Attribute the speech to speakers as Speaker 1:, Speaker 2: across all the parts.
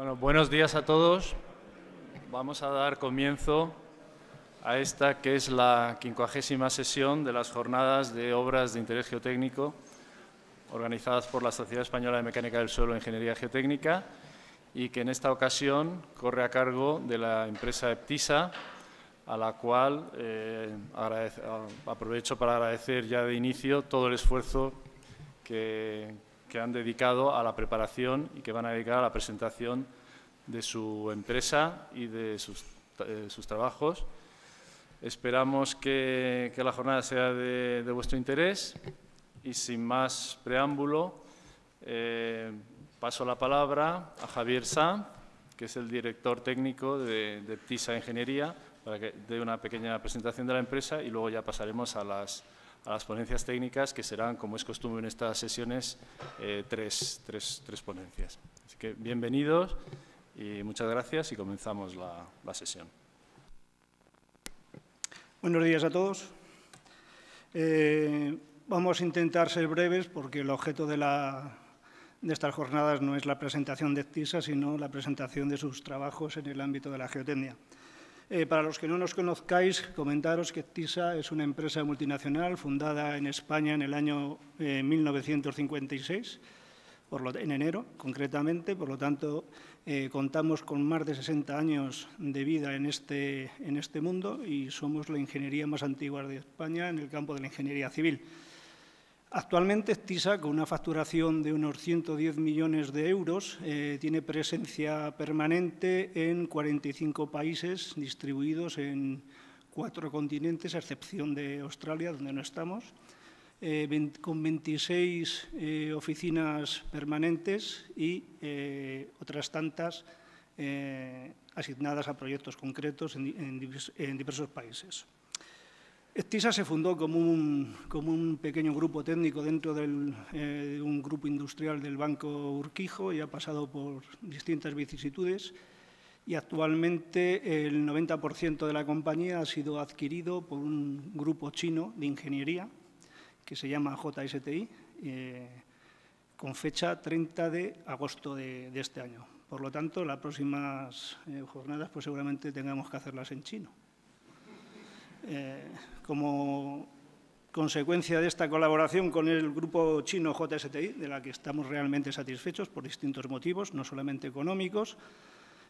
Speaker 1: Bueno, buenos días a todos. Vamos a dar comienzo a esta que es la quincuagésima sesión de las jornadas de obras de interés geotécnico organizadas por la Sociedad Española de Mecánica del Suelo e Ingeniería Geotécnica y que en esta ocasión corre a cargo de la empresa Eptisa, a la cual eh, aprovecho para agradecer ya de inicio todo el esfuerzo que, han dedicado a la preparación y que van a dedicar a la presentación de su empresa y de sus, eh, trabajos. Esperamos que, la jornada sea de, vuestro interés y sin más preámbulo eh, paso la palabra a Javier Sanz, que es el director técnico de, de PTISA Ingeniería, para que dé una pequeña presentación de la empresa y luego ya pasaremos a las, a las ponencias técnicas, que serán, como es costumbre en estas sesiones, eh, tres, tres, tres, ponencias. Así que bienvenidos y muchas gracias y comenzamos la, la sesión.
Speaker 2: Buenos días a todos. Eh, vamos a intentar ser breves porque el objeto de, la, de estas jornadas no es la presentación de TISA, sino la presentación de sus trabajos en el ámbito de la geotecnia. Eh, para los que no nos conozcáis, comentaros que TISA es una empresa multinacional fundada en España en el año 1956, eh, por en enero concretamente, por lo tanto eh, contamos con más de 60 años de vida en este, en este mundo y somos la ingeniería más antigua de España en el campo de la ingeniería civil. Actualmente TISA, con una facturación de unos 110 millones de euros, eh, tiene presencia permanente en 45 países distribuidos en cuatro continentes, a excepción de Australia, donde no estamos, eh, con 26 eh, oficinas permanentes y otras tantas asignadas a proyectos concretos en diversos países. TISA se fundó como un, pequeño grupo técnico dentro eh, de un grupo industrial del Banco Urquijo y ha pasado por distintas vicisitudes y actualmente el 90% de la compañía ha sido adquirido por un grupo chino de ingeniería que se llama JSTI eh, con fecha 30 de agosto de, este año. Por lo tanto, las próximas eh, jornadas pues seguramente tengamos que hacerlas en chino. Eh, como consecuencia de esta colaboración con el grupo chino JSTI, de la que estamos realmente satisfechos por distintos motivos, no solamente económicos,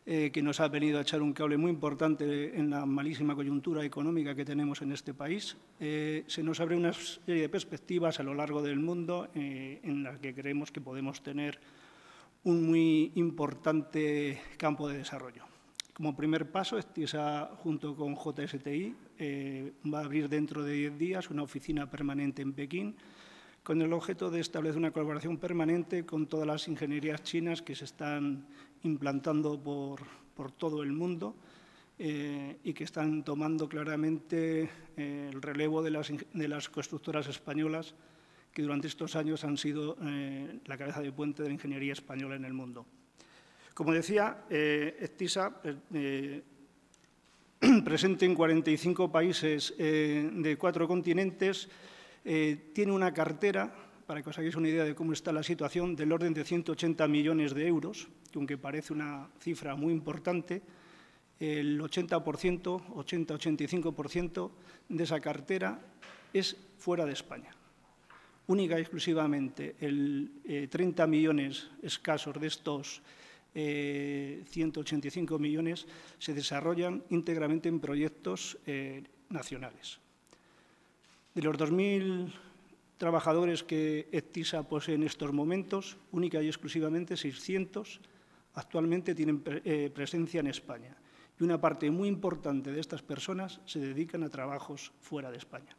Speaker 2: eh, que nos ha venido a echar un cable muy importante en la malísima coyuntura económica que tenemos en este país, eh, se nos abre una serie de perspectivas a lo largo del mundo en las que creemos que podemos tener un muy importante campo de desarrollo. Como primer paso, ESTISA, junto con JSTI, eh, va a abrir dentro de 10 días una oficina permanente en Pekín con el objeto de establecer una colaboración permanente con todas las ingenierías chinas que se están implantando por, todo el mundo eh, y que están tomando claramente eh, el relevo de las, de las, constructoras españolas que durante estos años han sido la cabeza de puente de la ingeniería española en el mundo. Como decía, eh, ECTISA, eh, presente en 45 países eh, de cuatro continentes, tiene una cartera, para que os hagáis una idea de cómo está la situación, del orden de 180 millones de euros, que aunque parece una cifra muy importante, el 80%, 80-85% de esa cartera es fuera de España. Única y exclusivamente el 30 millones escasos de estos 185 eh, millones se desarrollan íntegramente en proyectos eh, nacionales. De los 2.000 trabajadores que ECTISA posee en estos momentos, única y exclusivamente 600 actualmente tienen eh, presencia en España. Y una parte muy importante de estas personas se dedican a trabajos fuera de España.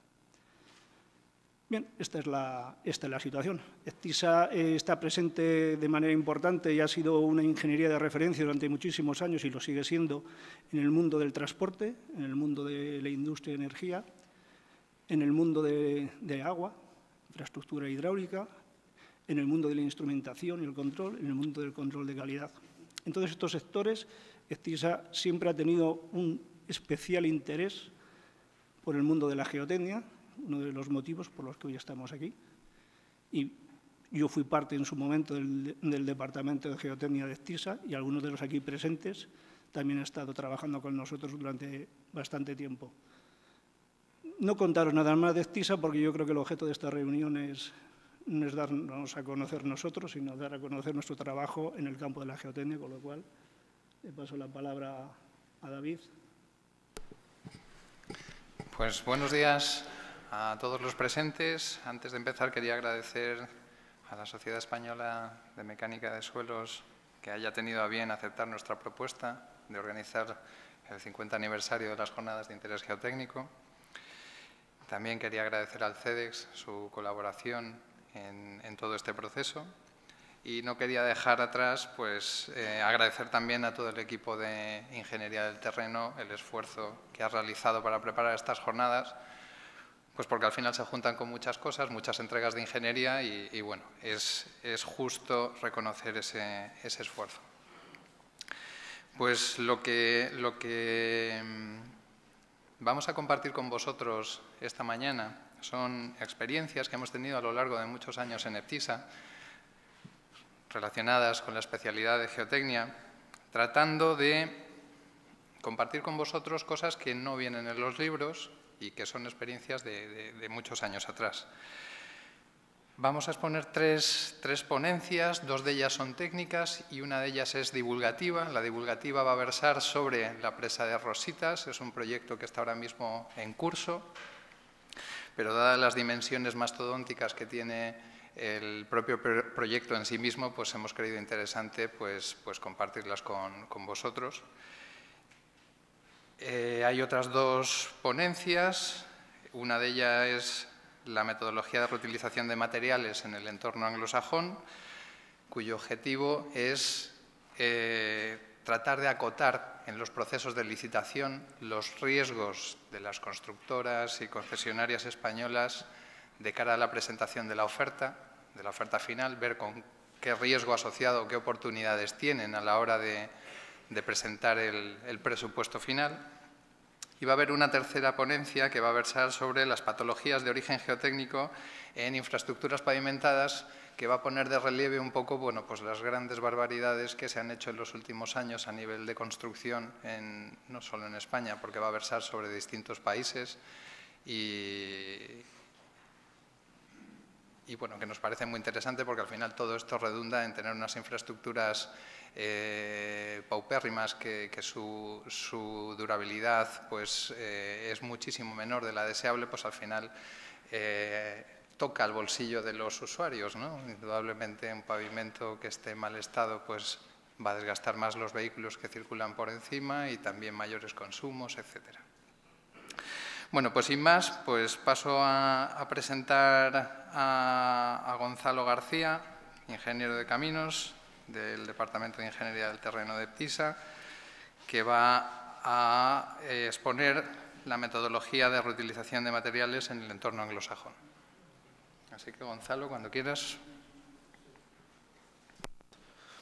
Speaker 2: Bien, esta es la, esta es la situación. ECTISA eh, está presente de manera importante y ha sido una ingeniería de referencia durante muchísimos años y lo sigue siendo en el mundo del transporte, en el mundo de la industria de energía, en el mundo de, agua, infraestructura hidráulica, en el mundo de la instrumentación y el control, en el mundo del control de calidad. En todos estos sectores, ECTISA siempre ha tenido un especial interés por el mundo de la geotecnia, uno de los motivos por los que hoy estamos aquí. Y Yo fui parte en su momento del, Departamento de Geotecnia de ESTISA y algunos de los aquí presentes también han estado trabajando con nosotros durante bastante tiempo. No contaros nada más de ESTISA porque yo creo que el objeto de esta reunión es, no es darnos a conocer nosotros, sino dar a conocer nuestro trabajo en el campo de la geotecnia, con lo cual le paso la palabra a David.
Speaker 3: Pues buenos días a todos los presentes. Antes de empezar quería agradecer a la Sociedad Española de Mecánica de Suelos que haya tenido a bien aceptar nuestra propuesta de organizar el 50 aniversario de las jornadas de interés geotécnico. También quería agradecer al CEDEX su colaboración en, todo este proceso y no quería dejar atrás pues eh, agradecer también a todo el equipo de Ingeniería del Terreno el esfuerzo que ha realizado para preparar estas jornadas pues porque al final se juntan con muchas cosas, muchas entregas de ingeniería y, bueno, es, justo reconocer ese, esfuerzo. Pues lo que, lo que mm, vamos a compartir con vosotros esta mañana son experiencias que hemos tenido a lo largo de muchos años en EPTISA, relacionadas con la especialidad de geotecnia, tratando de compartir con vosotros cosas que no vienen en los libros y que son experiencias de, muchos años atrás. Vamos a exponer tres, ponencias, dos de ellas son técnicas y una de ellas es divulgativa. La divulgativa va a versar sobre la presa de Rositas, es un proyecto que está ahora mismo en curso, pero dadas las dimensiones mastodónticas que tiene el propio proyecto en sí mismo, pues hemos creído interesante pues, pues compartirlas con, con vosotros. Eh, hay otras dos ponencias, una de ellas es la metodología de reutilización de materiales en el entorno anglosajón, cuyo objetivo es eh, tratar de acotar en los procesos de licitación los riesgos de las constructoras y concesionarias españolas de cara a la presentación de la oferta, de la oferta final, ver con qué riesgo asociado, qué oportunidades tienen a la hora de, presentar el presupuesto final. Y va a haber una tercera ponencia que va a versar sobre las patologías de origen geotécnico en infraestructuras pavimentadas que va a poner de relieve un poco bueno, pues las grandes barbaridades que se han hecho en los últimos años a nivel de construcción, no solo en España, porque va a versar sobre distintos países. Y, y bueno, que nos parece muy interesante porque al final todo esto redunda en tener unas infraestructuras eh, paupérrimas, que, su, durabilidad pues, eh, es muchísimo menor de la deseable, pues al final eh, toca el bolsillo de los usuarios. ¿no? Indudablemente un pavimento que esté en mal estado pues, va a desgastar más los vehículos que circulan por encima y también mayores consumos, etcétera. Bueno, pues sin más, pues paso a, presentar a, Gonzalo García, ingeniero de caminos, del Departamento de Ingeniería del Terreno de PTISA, que va a exponer la metodología de reutilización de materiales en el entorno anglosajón. Así que, Gonzalo, cuando quieras.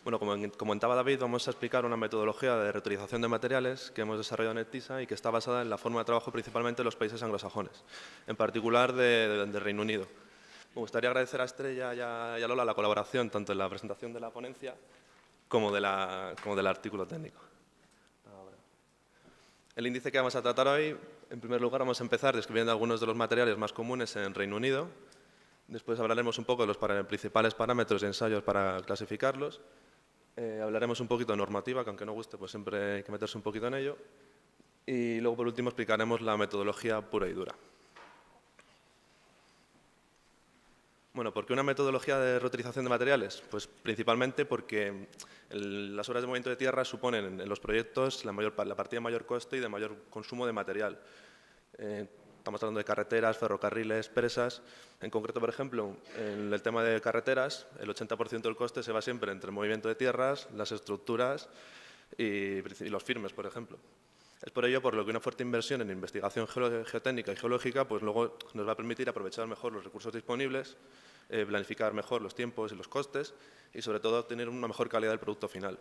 Speaker 4: Bueno, como comentaba David, vamos a explicar una metodología de reutilización de materiales que hemos desarrollado en ETISA y que está basada en la forma de trabajo principalmente de los países anglosajones, en particular del de Reino Unido. Me gustaría agradecer a Estrella y a, Lola la colaboración tanto en la presentación de la ponencia como, de la, como del artículo técnico. El índice que vamos a tratar hoy, en primer lugar, vamos a empezar describiendo algunos de los materiales más comunes en Reino Unido. Después hablaremos un poco de los principales parámetros y ensayos para clasificarlos. Eh, hablaremos un poquito de normativa, que aunque no guste, pues siempre hay que meterse un poquito en ello. Y luego, por último, explicaremos la metodología pura y dura. Bueno, ¿por qué una metodología de reutilización de materiales? Pues principalmente porque las obras de movimiento de tierra suponen en los proyectos la, mayor, la partida de mayor coste y de mayor consumo de material. Eh, estamos hablando de carreteras, ferrocarriles, presas. En concreto, por ejemplo, en el tema de carreteras, el 80% del coste se va siempre entre el movimiento de tierras, las estructuras y, los firmes, por ejemplo. Es por ello por lo que una fuerte inversión en investigación geotécnica y geológica pues luego nos va a permitir aprovechar mejor los recursos disponibles, eh, planificar mejor los tiempos y los costes y sobre todo obtener una mejor calidad del producto final.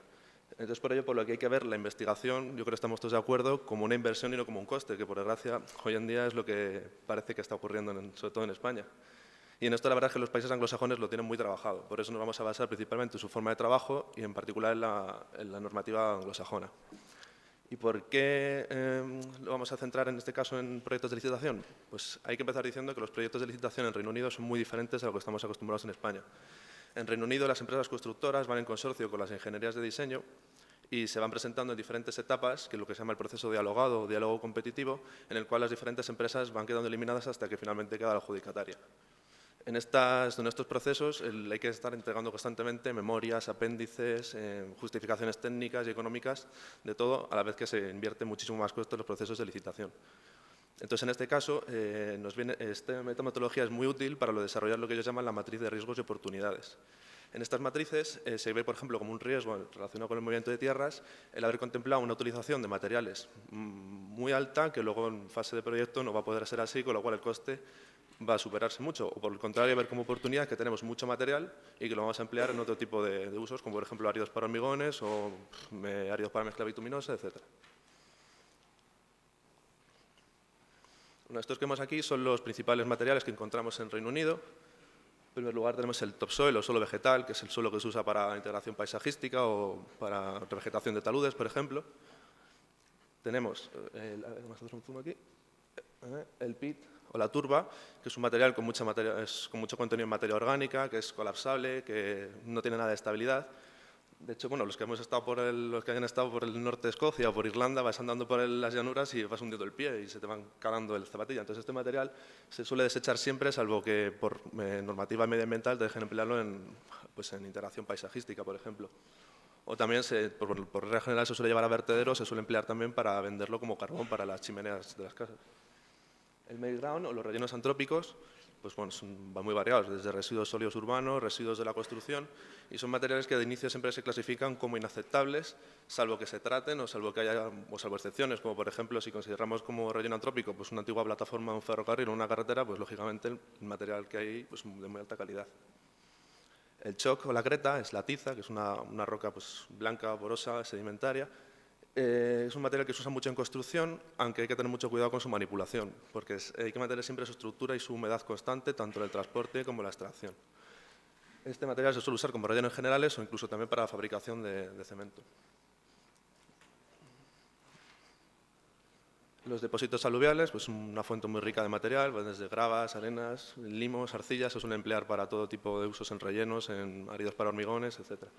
Speaker 4: Entonces, por ello, por lo que hay que ver la investigación, yo creo que estamos todos de acuerdo, como una inversión y no como un coste, que por desgracia hoy en día es lo que parece que está ocurriendo, sobre todo en España. Y en esto la verdad es que los países anglosajones lo tienen muy trabajado. Por eso nos vamos a basar principalmente en su forma de trabajo y en particular en la, normativa anglosajona. ¿Y por qué eh, lo vamos a centrar en este caso en proyectos de licitación? Pues hay que empezar diciendo que los proyectos de licitación en Reino Unido son muy diferentes a lo que estamos acostumbrados en España. En Reino Unido las empresas constructoras van en consorcio con las ingenierías de diseño y se van presentando en diferentes etapas, que es lo que se llama el proceso dialogado o diálogo competitivo, en el cual las diferentes empresas van quedando eliminadas hasta que finalmente queda la adjudicataria. En, estos procesos hay que estar entregando constantemente memorias, apéndices, eh, justificaciones técnicas y económicas de todo, a la vez que se invierte muchísimo más costo en los procesos de licitación. Entonces, en este caso, eh, nos viene, esta metodología es muy útil para lo desarrollar lo que ellos llaman la matriz de riesgos y oportunidades. En estas matrices eh, se ve, por ejemplo, como un riesgo relacionado con el movimiento de tierras el haber contemplado una utilización de materiales mm, muy alta que luego en fase de proyecto no va a poder ser así, con lo cual el coste va a superarse mucho. O por el contrario, ver como oportunidad que tenemos mucho material y que lo vamos a emplear en otro tipo de, usos, como por ejemplo áridos para hormigones o áridos para mezcla bituminosa, etc. Estos que vemos aquí son los principales materiales que encontramos en Reino Unido. En primer lugar tenemos el topsoil o suelo vegetal, que es el suelo que se usa para integración paisajística o para revegetación de taludes, por ejemplo. Tenemos eh, el, eh, el pit o la turba, que es un material con, con mucho contenido en materia orgánica, que es colapsable, que no tiene nada de estabilidad. De hecho, bueno, los que hemos estado por el, los que hayan estado por el norte de Escocia o por Irlanda, vas andando por las llanuras y vas hundiendo el pie y se te van calando el zapatilla. Entonces, este material se suele desechar siempre, salvo que por eh, normativa medioambiental te dejen emplearlo en, pues, en interacción paisajística, por ejemplo. O también, se, por, regla general, se suele llevar a vertederos, se suele emplear también para venderlo como carbón para las chimeneas de las casas. El ground o los rellenos antrópicos pues bueno, son, muy variados, desde residuos sólidos urbanos, residuos de la construcción, y son materiales que de inicio siempre se clasifican como inaceptables, salvo que se traten o salvo que haya salvo excepciones, como por ejemplo si consideramos como relleno antrópico pues una antigua plataforma, un ferrocarril o una carretera, pues lógicamente el material que hay pues de muy alta calidad. El choc o la creta es la tiza, que es una, una roca pues, blanca, porosa, sedimentaria, eh, es un material que se usa mucho en construcción, aunque hay que tener mucho cuidado con su manipulación, porque hay que mantener siempre su estructura y su humedad constante, tanto en el transporte como en la extracción. Este material se suele usar como rellenos generales o incluso también para la fabricación de, cemento. Los depósitos aluviales, pues una fuente muy rica de material, pues desde gravas, arenas, limos, arcillas, se suele emplear para todo tipo de usos en rellenos, en áridos para hormigones, etcétera.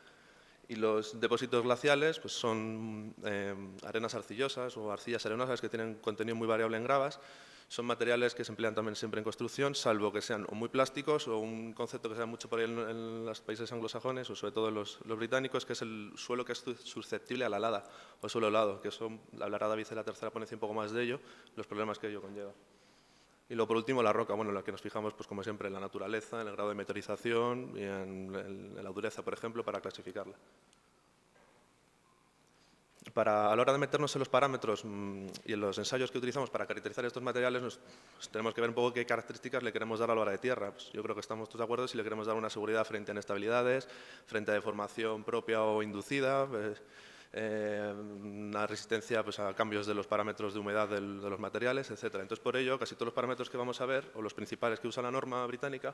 Speaker 4: Y los depósitos glaciales pues son eh, arenas arcillosas o arcillas arenosas que tienen contenido muy variable en gravas. Son materiales que se emplean también siempre en construcción, salvo que sean muy plásticos o un concepto que se da mucho por ahí en, los países anglosajones o sobre todo en los, británicos, que es el suelo que es susceptible a la helada o suelo helado, que eso hablará David en la tercera ponencia un poco más de ello, los problemas que ello conlleva. Y luego, por último, la roca, bueno, en la que nos fijamos, pues como siempre, en la naturaleza, en el grado de meteorización y en, la dureza, por ejemplo, para clasificarla. Para, a la hora de meternos en los parámetros mm, y en los ensayos que utilizamos para caracterizar estos materiales, nos, pues, tenemos que ver un poco qué características le queremos dar a la hora de tierra. Pues yo creo que estamos todos de acuerdo si le queremos dar una seguridad frente a inestabilidades, frente a deformación propia o inducida, pues, eh, una resistencia pues, a cambios de los parámetros de humedad de los materiales, etc. Entonces, por ello, casi todos los parámetros que vamos a ver, o los principales que usa la norma británica,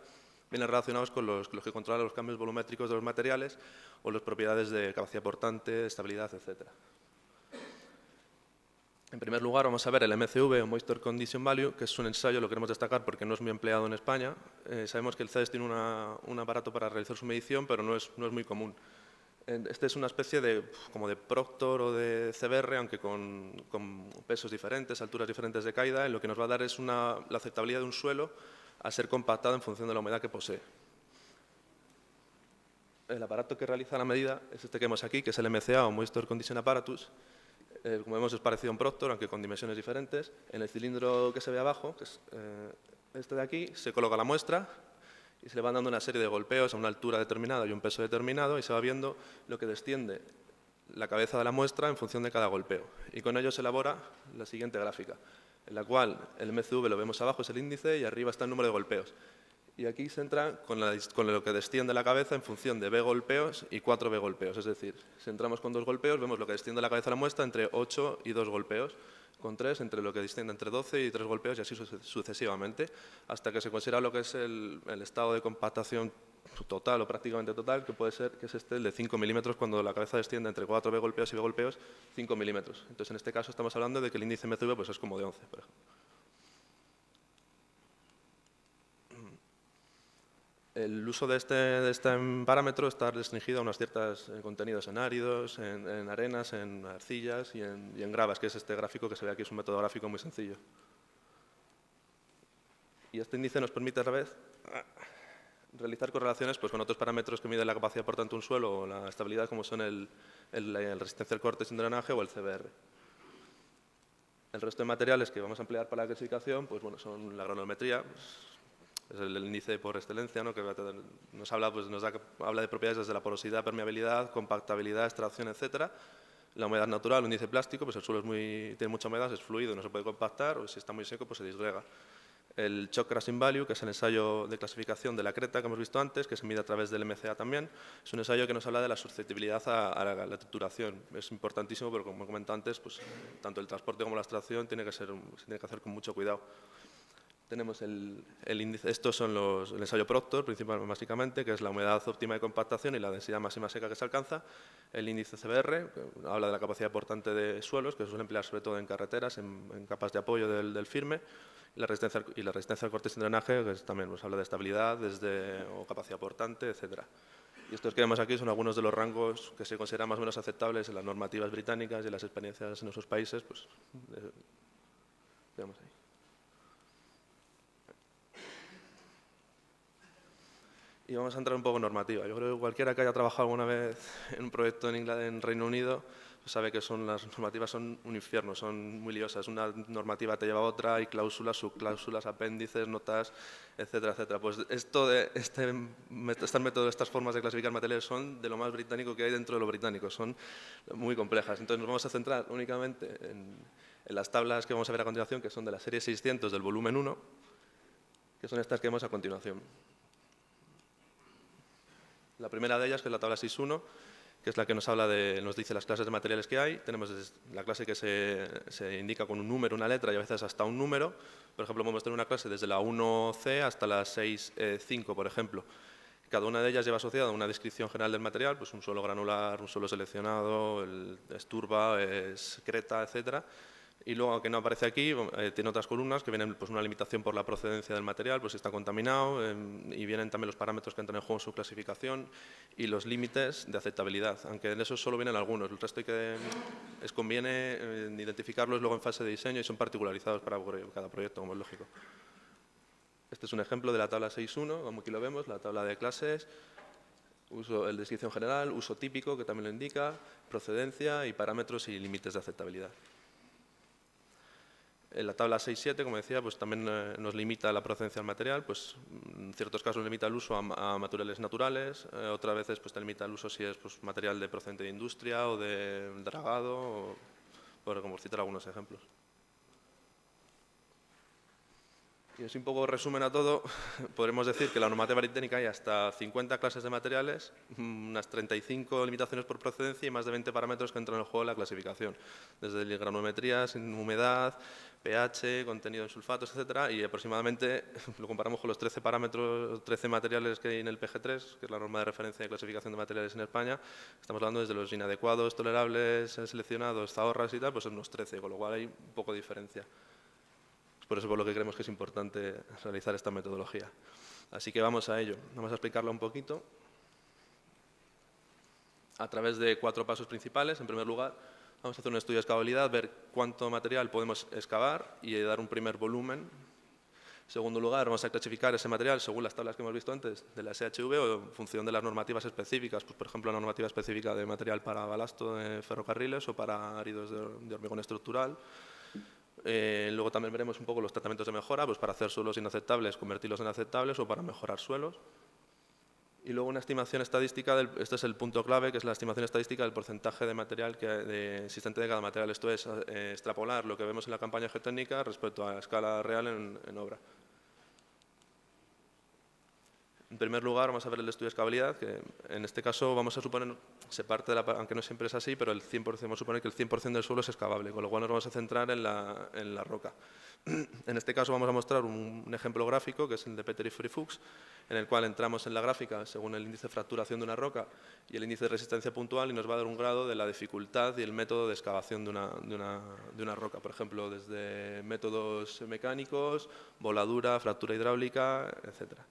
Speaker 4: vienen relacionados con los, que controlan los cambios volumétricos de los materiales o las propiedades de capacidad portante, estabilidad, etc. En primer lugar, vamos a ver el MCV, o Moisture Condition Value, que es un ensayo, lo queremos destacar porque no es muy empleado en España. Eh, sabemos que el CEDES tiene un aparato para realizar su medición, pero no es, no es muy común. Este es una especie de, como de Proctor o de CBR, aunque con, pesos diferentes, alturas diferentes de caída, lo que nos va a dar es una, la aceptabilidad de un suelo a ser compactado en función de la humedad que posee. El aparato que realiza la medida es este que vemos aquí, que es el MCA o Moisture Condition Apparatus. Eh, como vemos es parecido a un Proctor, aunque con dimensiones diferentes. En el cilindro que se ve abajo, que es eh, este de aquí, se coloca la muestra y se le van dando una serie de golpeos a una altura determinada y un peso determinado y se va viendo lo que desciende la cabeza de la muestra en función de cada golpeo. Y con ello se elabora la siguiente gráfica, en la cual el MCV lo vemos abajo, es el índice, y arriba está el número de golpeos. Y aquí se entra con, con, lo que desciende la cabeza en función de B golpeos y 4 B golpeos. Es decir, si entramos con dos golpeos, vemos lo que desciende la cabeza de la muestra entre 8 y 2 golpeos, con 3, entre lo que distingue entre 12 y 3 golpeos y así sucesivamente, hasta que se considera lo que es el, el estado de compactación total o prácticamente total, que puede ser que es este el de 5 milímetros cuando la cabeza desciende entre 4 B golpeos y B golpeos, 5 milímetros. Entonces, en este caso estamos hablando de que el índice MCV pues, es como de 11, por ejemplo. El uso de este, de este, parámetro está restringido a unos ciertos eh, contenidos en áridos, en, arenas, en arcillas y en, gravas, que es este gráfico que se ve aquí, es un método gráfico muy sencillo. Y este índice nos permite a la vez realizar correlaciones pues, con otros parámetros que miden la capacidad por tanto un suelo o la estabilidad como son el, resistencia al corte sin drenaje o el CBR. El resto de materiales que vamos a emplear para la clasificación pues, bueno, son la granulometría, es el, índice por excelencia, ¿no? que nos, habla, pues, nos habla de propiedades desde la porosidad, permeabilidad, compactabilidad, extracción, etc. La humedad natural, un índice plástico, pues el suelo es muy, tiene mucha humedad, es fluido, no se puede compactar, o si está muy seco, pues se disgrega. El shock crashing value, que es el ensayo de clasificación de la creta que hemos visto antes, que se mide a través del MCA también, es un ensayo que nos habla de la susceptibilidad a, la, trituración. Es importantísimo, pero como he comentado antes, pues, tanto el transporte como la extracción tiene que ser, se tiene que hacer con mucho cuidado. Tenemos el, índice, estos son los, el ensayo Proctor, principalmente, básicamente, que es la humedad óptima de compactación y la densidad máxima seca que se alcanza. El índice CBR, que habla de la capacidad portante de suelos, que se suele emplear sobre todo en carreteras, en, capas de apoyo del, firme. Y la, resistencia, y la resistencia al corte sin drenaje, que también nos habla de estabilidad desde, o capacidad portante, etc. Y estos que vemos aquí son algunos de los rangos que se consideran más o menos aceptables en las normativas británicas y en las experiencias en esos países. Pues, veamos ahí. Y vamos a entrar un poco en normativa. Yo creo que cualquiera que haya trabajado alguna vez en un proyecto en, en Reino Unido sabe que son, las normativas son un infierno, son muy liosas. Una normativa te lleva a otra, hay cláusulas, subcláusulas, apéndices, notas, etcétera, etcétera. Pues esto de este, este método, estas formas de clasificar materiales son de lo más británico que hay dentro de lo británico, son muy complejas. Entonces nos vamos a centrar únicamente en, en las tablas que vamos a ver a continuación, que son de la serie 600 del volumen 1, que son estas que vemos a continuación. La primera de ellas, que es la tabla 6.1, que es la que nos habla de, nos dice las clases de materiales que hay. Tenemos la clase que se, indica con un número, una letra y a veces hasta un número. Por ejemplo, podemos tener una clase desde la 1C hasta la 6.5, por ejemplo. Cada una de ellas lleva asociada una descripción general del material, pues un suelo granular, un suelo seleccionado, el, es turba, es creta, etcétera y luego, aunque no aparece aquí, eh, tiene otras columnas que vienen pues, una limitación por la procedencia del material, pues si está contaminado, em, y vienen también los parámetros que entran en juego en su clasificación y los límites de aceptabilidad, aunque en eso solo vienen algunos, el resto que, es conviene eh, identificarlos luego en fase de diseño y son particularizados para cada proyecto, como es lógico. Este es un ejemplo de la tabla 6.1, como aquí lo vemos, la tabla de clases, uso, el descripción general, uso típico, que también lo indica, procedencia y parámetros y límites de aceptabilidad. En la tabla 6.7, como decía, pues también eh, nos limita la procedencia del material, pues en ciertos casos limita el uso a, materiales naturales, eh, otras veces pues te limita el uso si es pues, material de procedente de industria o de dragado, por como citar algunos ejemplos. Y así un poco resumen a todo, podremos decir que la normativa británica hay hasta 50 clases de materiales, unas 35 limitaciones por procedencia y más de 20 parámetros que entran en el juego de la clasificación, desde granometría, sin humedad, pH, contenido en sulfatos, etcétera, y aproximadamente, lo comparamos con los 13 parámetros, 13 materiales que hay en el PG3, que es la norma de referencia de clasificación de materiales en España, estamos hablando desde los inadecuados, tolerables, seleccionados, zahorras y tal, pues son unos 13, con lo cual hay un poco de diferencia. Por eso por lo que creemos que es importante realizar esta metodología. Así que vamos a ello. Vamos a explicarlo un poquito a través de cuatro pasos principales. En primer lugar, vamos a hacer un estudio de excavabilidad, ver cuánto material podemos excavar y dar un primer volumen. En segundo lugar, vamos a clasificar ese material según las tablas que hemos visto antes de la SHV o en función de las normativas específicas, pues, por ejemplo, la normativa específica de material para balasto de ferrocarriles o para áridos de hormigón estructural. Eh, luego también veremos un poco los tratamientos de mejora, pues para hacer suelos inaceptables, convertirlos en aceptables o para mejorar suelos. Y luego una estimación estadística, este es el punto clave, que es la estimación estadística del porcentaje de material que, de, existente de cada material. Esto es eh, extrapolar lo que vemos en la campaña geotécnica respecto a la escala real en obra. En primer lugar, vamos a ver el estudio de escalabilidad, que en este caso vamos a suponer, se parte de aunque no siempre es así, pero el 100%, vamos a suponer que el 100% del suelo es excavable, con lo cual nos vamos a centrar en la, roca. En este caso vamos a mostrar un, ejemplo gráfico, que es el de Peter y Fuchs, en el cual entramos en la gráfica según el índice de fracturación de una roca y el índice de resistencia puntual y nos va a dar un grado de la dificultad y el método de excavación de una, de una, de una roca. Por ejemplo, desde métodos mecánicos, voladura, fractura hidráulica, etcétera.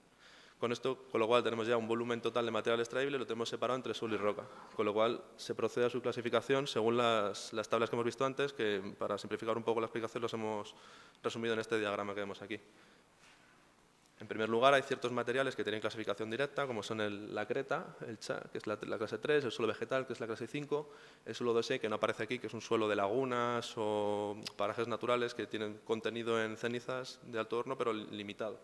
Speaker 4: Con esto, con lo cual tenemos ya un volumen total de material extraíble, lo tenemos separado entre suelo y roca, con lo cual se procede a su clasificación según las, las tablas que hemos visto antes, que para simplificar un poco la explicación los hemos resumido en este diagrama que vemos aquí. En primer lugar, hay ciertos materiales que tienen clasificación directa, como son la creta, el cha, que es la, clase 3, el suelo vegetal, que es la clase 5, el suelo 2E, que no aparece aquí, que es un suelo de lagunas o parajes naturales que tienen contenido en cenizas de alto horno, pero limitado.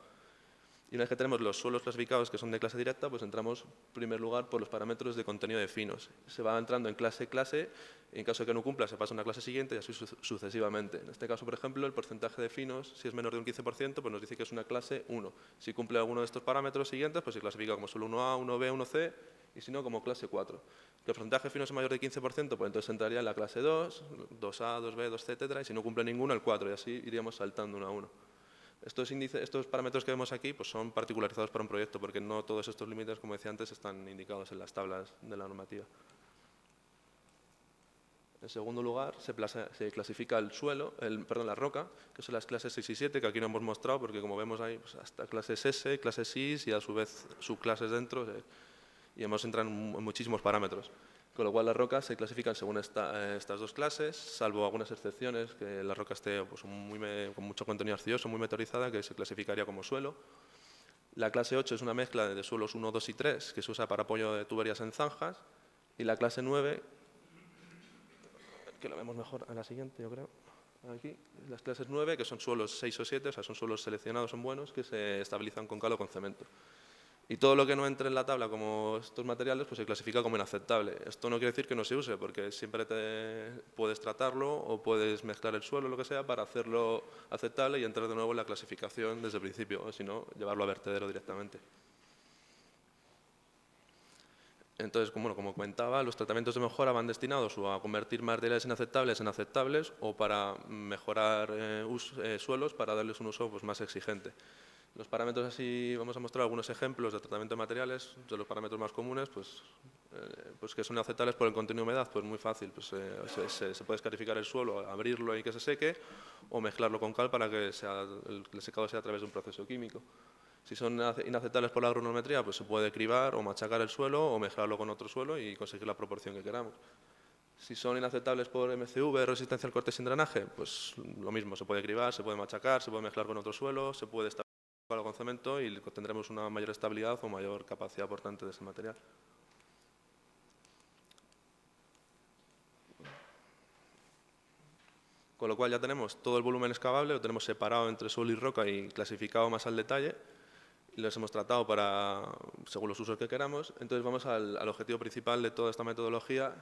Speaker 4: Y una vez que tenemos los suelos clasificados que son de clase directa, pues entramos en primer lugar por los parámetros de contenido de finos. Se va entrando en clase clase y en caso de que no cumpla se pasa a una clase siguiente y así sucesivamente. En este caso, por ejemplo, el porcentaje de finos, si es menor de un 15%, pues nos dice que es una clase 1. Si cumple alguno de estos parámetros siguientes, pues se clasifica como solo 1A, 1B, 1C y si no, como clase 4. Que el porcentaje de finos es mayor de 15%, pues entonces entraría en la clase 2, 2A, 2B, 2C, etc. Y si no cumple ninguno, el 4 y así iríamos saltando uno a uno. Estos, parámetros que vemos aquí pues son particularizados para un proyecto porque no todos estos límites, como decía antes, están indicados en las tablas de la normativa. En segundo lugar, se, clasifica el suelo, el, perdón, la roca, que son las clases 6 y 7, que aquí no hemos mostrado porque como vemos ahí, pues hasta clases S, clases 6 y a su vez subclases dentro, eh, y hemos entrado en muchísimos parámetros. Con lo cual las rocas se clasifican según eh, estas dos clases, salvo algunas excepciones, que la roca esté pues, con mucho contenido arcilloso, muy meteorizada, que se clasificaría como suelo. La clase 8 es una mezcla de suelos 1, 2 y 3, que se usa para apoyo de tuberías en zanjas. Y la clase 9, que lo vemos mejor en la siguiente, yo creo. Aquí, las clases 9, que son suelos 6 o 7, o sea, son suelos seleccionados, son buenos, que se estabilizan con cal o con cemento. Y todo lo que no entre en la tabla como estos materiales pues se clasifica como inaceptable. Esto no quiere decir que no se use, porque siempre puedes tratarlo o puedes mezclar el suelo, lo que sea, para hacerlo aceptable y entrar de nuevo en la clasificación desde el principio, o si no, llevarlo a vertedero directamente. Entonces, como, como comentaba, los tratamientos de mejora van destinados o a convertir materiales inaceptables en aceptables o para mejorar eh, eh, suelos para darles un uso pues, más exigente. Los parámetros así, vamos a mostrar algunos ejemplos de tratamiento de materiales, de los parámetros más comunes, pues, eh, pues que son aceptables por el contenido de humedad, pues muy fácil, pues eh, se, puede escarificar el suelo, abrirlo y que se seque, o mezclarlo con cal para que sea, el, secado sea a través de un proceso químico. Si son inaceptables por la agronometría, pues se puede cribar o machacar el suelo o mezclarlo con otro suelo y conseguir la proporción que queramos. Si son inaceptables por MCV, resistencia al corte sin drenaje, pues lo mismo, se puede cribar, se puede machacar, se puede mezclar con otro suelo, se puede estar con cemento y tendremos una mayor estabilidad o mayor capacidad portante de ese material. Con lo cual ya tenemos todo el volumen excavable, lo tenemos separado entre suelo y roca y clasificado más al detalle. Los hemos tratado para, según los usos que queramos. Entonces vamos al objetivo principal de toda esta metodología,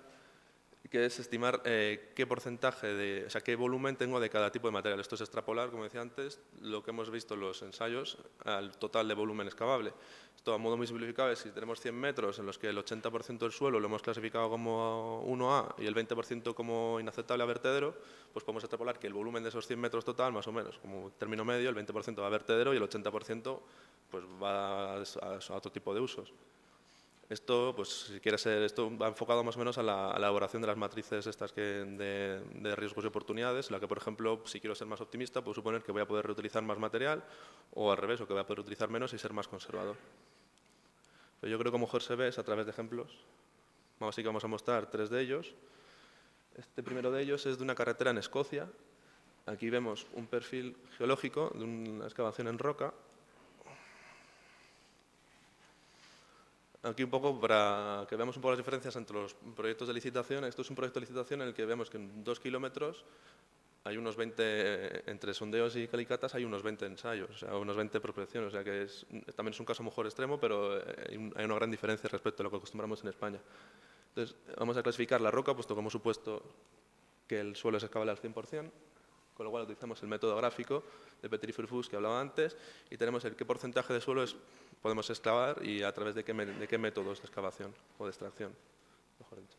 Speaker 4: que es estimar eh, qué porcentaje, de, o sea, qué volumen tengo de cada tipo de material. Esto es extrapolar, como decía antes, lo que hemos visto en los ensayos al total de volumen excavable. Esto a modo muy simplificado es si tenemos 100 metros en los que el 80% del suelo lo hemos clasificado como 1A y el 20% como inaceptable a vertedero, pues podemos extrapolar que el volumen de esos 100 metros total, más o menos, como término medio, el 20% va a vertedero y el 80% pues va a otro tipo de usos. Esto, pues, si quiere ser, esto va enfocado más o menos a la, elaboración de las matrices estas que de, riesgos y oportunidades, la que, por ejemplo, si quiero ser más optimista, puedo suponer que voy a poder reutilizar más material, o al revés, o que voy a poder utilizar menos y ser más conservador. Pero yo creo que mejor se ve es a través de ejemplos. Vamos, así que vamos a mostrar tres de ellos. Este primero de ellos es de una carretera en Escocia. Aquí vemos un perfil geológico de una excavación en roca Aquí un poco para que veamos un poco las diferencias entre los proyectos de licitación. Esto es un proyecto de licitación en el que vemos que en dos kilómetros hay unos 20, entre sondeos y calicatas hay unos 20 ensayos, o sea, unos 20 prospecciones, o sea que es, también es un caso mejor extremo, pero eh, hay una gran diferencia respecto a lo que acostumbramos en España. Entonces, vamos a clasificar la roca, puesto que hemos supuesto que el suelo es excavable al 100%, con lo cual utilizamos el método gráfico de Petit que hablaba antes, y tenemos el qué porcentaje de suelo es podemos excavar y a través de qué, de qué métodos de excavación o de extracción, mejor dicho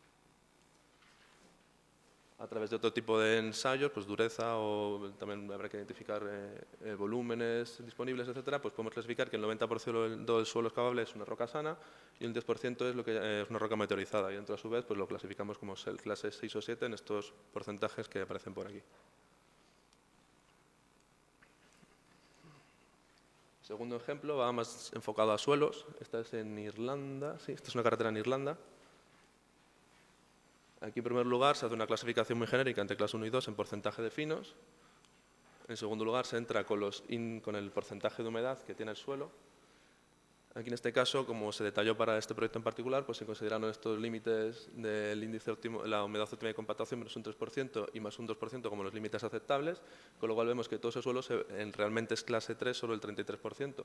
Speaker 4: a través de otro tipo de ensayos, pues dureza o también habrá que identificar eh, eh, volúmenes disponibles, etcétera, pues podemos clasificar que el 90% del suelo excavable es una roca sana y el 10% es lo que eh, es una roca meteorizada y dentro a su vez pues lo clasificamos como clase 6 o 7 en estos porcentajes que aparecen por aquí. Segundo ejemplo va más enfocado a suelos. Esta es en Irlanda, sí, esta es una carretera en Irlanda. Aquí, en primer lugar, se hace una clasificación muy genérica entre clase 1 y 2 en porcentaje de finos. En segundo lugar, se entra con, con el porcentaje de humedad que tiene el suelo. Aquí, en este caso, como se detalló para este proyecto en particular, pues se consideraron estos límites del índice óptimo, la humedad óptima de compactación menos un 3% y más un 2% como los límites aceptables, con lo cual vemos que todo ese suelo realmente es clase 3, solo el 33%.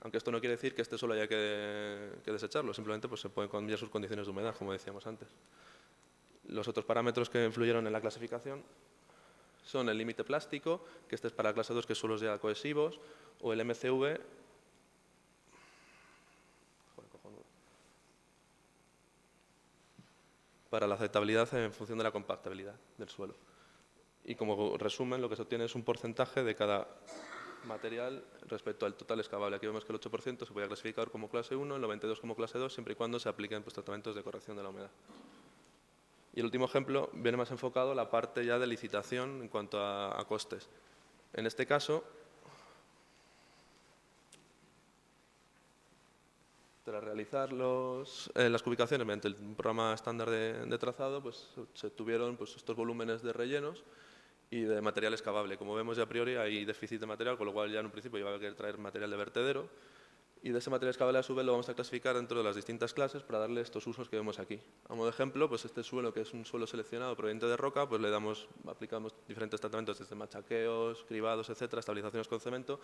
Speaker 4: Aunque esto no quiere decir que este suelo haya que, desecharlo, simplemente pues, se pueden cambiar sus condiciones de humedad, como decíamos antes. Los otros parámetros que influyeron en la clasificación son el límite plástico, que este es para la clase 2, que son los ya cohesivos, o el MCV, para la aceptabilidad en función de la compactabilidad del suelo. Y como resumen, lo que se obtiene es un porcentaje de cada material respecto al total excavable. Aquí vemos que el 8% se puede clasificar como clase 1, el 92% como clase 2, siempre y cuando se apliquen pues, tratamientos de corrección de la humedad. Y el último ejemplo viene más enfocado a la parte ya de licitación en cuanto a, costes. En este caso, tras realizar los, eh, las ubicaciones mediante el programa estándar de, trazado, pues se tuvieron pues, estos volúmenes de rellenos y de material excavable. Como vemos ya a priori hay déficit de material, con lo cual ya en un principio iba a haber que traer material de vertedero y de ese material escalable a su vez lo vamos a clasificar dentro de las distintas clases para darle estos usos que vemos aquí. A modo de ejemplo, pues este suelo que es un suelo seleccionado proveniente de roca, pues le damos, aplicamos diferentes tratamientos desde machaqueos, cribados, etcétera, estabilizaciones con cemento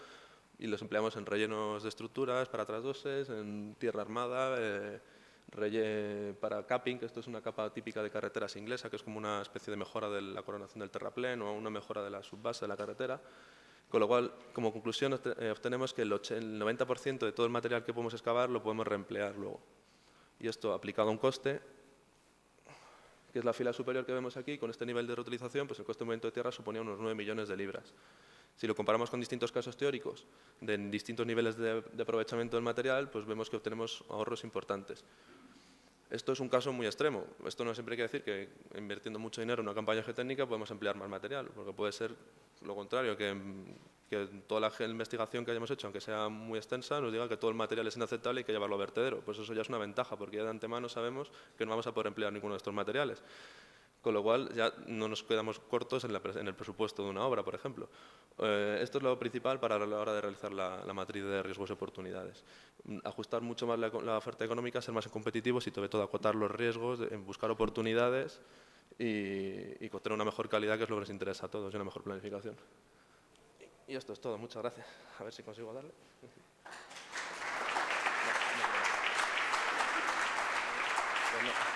Speaker 4: y los empleamos en rellenos de estructuras para trasdoses, en tierra armada, eh, para capping, que esto es una capa típica de carreteras inglesa, que es como una especie de mejora de la coronación del terraplén o una mejora de la subbase de la carretera. Con lo cual, como conclusión, eh, obtenemos que el 90% de todo el material que podemos excavar lo podemos reemplear luego. Y esto aplicado a un coste, que es la fila superior que vemos aquí, con este nivel de reutilización, pues el coste de movimiento de tierra suponía unos 9 millones de libras. Si lo comparamos con distintos casos teóricos de distintos niveles de, de aprovechamiento del material, pues vemos que obtenemos ahorros importantes. Esto es un caso muy extremo. Esto no siempre quiere decir que invirtiendo mucho dinero en una campaña geotécnica podemos emplear más material, porque puede ser lo contrario, que, toda la investigación que hayamos hecho, aunque sea muy extensa, nos diga que todo el material es inaceptable y hay que llevarlo a vertedero. Pues eso ya es una ventaja, porque ya de antemano sabemos que no vamos a poder emplear ninguno de estos materiales. Con lo cual ya no nos quedamos cortos en, el presupuesto de una obra, por ejemplo. Eh, esto es lo principal para la hora de realizar la, matriz de riesgos y oportunidades. Mm, ajustar mucho más la, oferta económica, ser más competitivos y sobre todo acotar los riesgos, en buscar oportunidades y, y una mejor calidad, que es lo que nos interesa a todos, y una mejor planificación. Y esto es todo, muchas gracias. A ver si consigo darle.